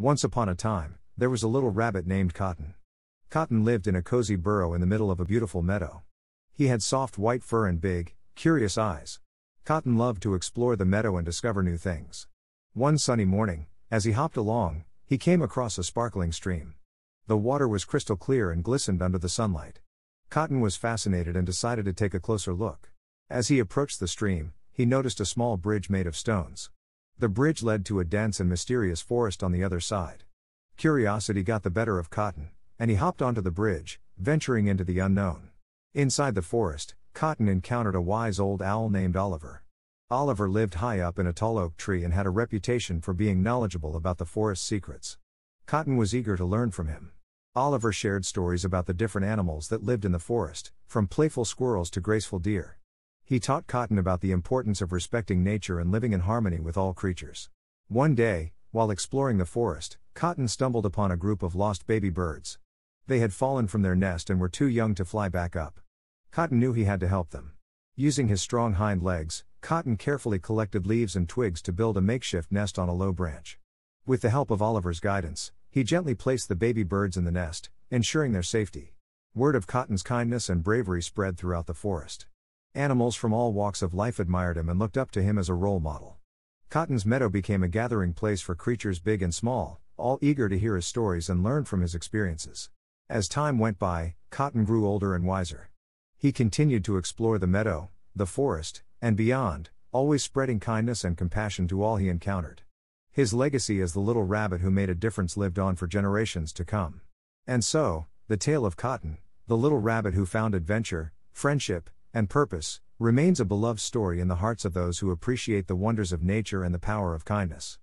Once upon a time, there was a little rabbit named Cotton. Cotton lived in a cozy burrow in the middle of a beautiful meadow. He had soft white fur and big, curious eyes. Cotton loved to explore the meadow and discover new things. One sunny morning, as he hopped along, he came across a sparkling stream. The water was crystal clear and glistened under the sunlight. Cotton was fascinated and decided to take a closer look. As he approached the stream, he noticed a small bridge made of stones. The bridge led to a dense and mysterious forest on the other side. Curiosity got the better of Cotton, and he hopped onto the bridge, venturing into the unknown. Inside the forest, Cotton encountered a wise old owl named Oliver. Oliver lived high up in a tall oak tree and had a reputation for being knowledgeable about the forest's secrets. Cotton was eager to learn from him. Oliver shared stories about the different animals that lived in the forest, from playful squirrels to graceful deer. He taught Cotton about the importance of respecting nature and living in harmony with all creatures. One day, while exploring the forest, Cotton stumbled upon a group of lost baby birds. They had fallen from their nest and were too young to fly back up. Cotton knew he had to help them. Using his strong hind legs, Cotton carefully collected leaves and twigs to build a makeshift nest on a low branch. With the help of Oliver's guidance, he gently placed the baby birds in the nest, ensuring their safety. Word of Cotton's kindness and bravery spread throughout the forest. Animals from all walks of life admired him and looked up to him as a role model. Cotton's meadow became a gathering place for creatures big and small, all eager to hear his stories and learn from his experiences. As time went by, Cotton grew older and wiser. He continued to explore the meadow, the forest, and beyond, always spreading kindness and compassion to all he encountered. His legacy as the little rabbit who made a difference lived on for generations to come. And so, the tale of Cotton, the little rabbit who found adventure, friendship, and purpose, remains a beloved story in the hearts of those who appreciate the wonders of nature and the power of kindness.